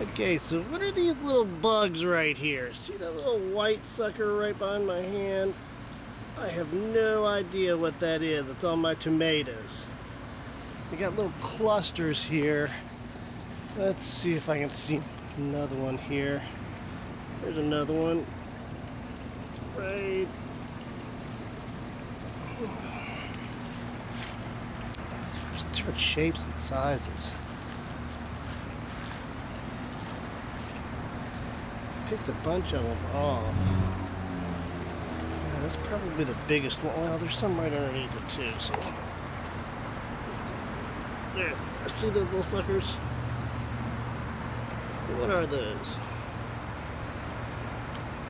Okay, so what are these little bugs right here? See that little white sucker right behind my hand? I have no idea what that is. It's on my tomatoes. We got little clusters here. Let's see if I can see another one here. There's another one. Right. Different shapes and sizes. Picked a bunch of them off. Yeah, that's probably the biggest one. Well, there's some right underneath it too, so. There, see those little suckers? What are those?